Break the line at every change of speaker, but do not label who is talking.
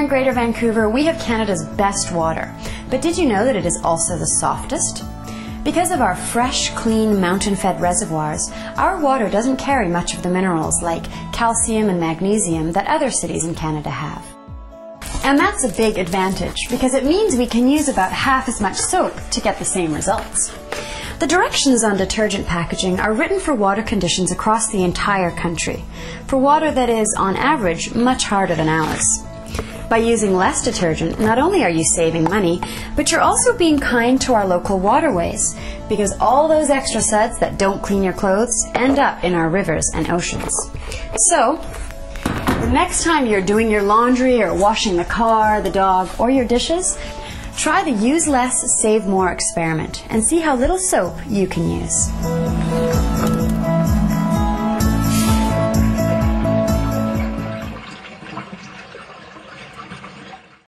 In Greater Vancouver, we have Canada's best water. But did you know that it is also the softest? Because of our fresh, clean, mountain fed reservoirs, our water doesn't carry much of the minerals like calcium and magnesium that other cities in Canada have. And that's a big advantage because it means we can use about half as much soap to get the same results. The directions on detergent packaging are written for water conditions across the entire country, for water that is, on average, much harder than ours. By using less detergent, not only are you saving money, but you're also being kind to our local waterways, because all those extra suds that don't clean your clothes end up in our rivers and oceans. So, the next time you're doing your laundry or washing the car, the dog, or your dishes, try the use less, save more experiment and see how little soap you can use.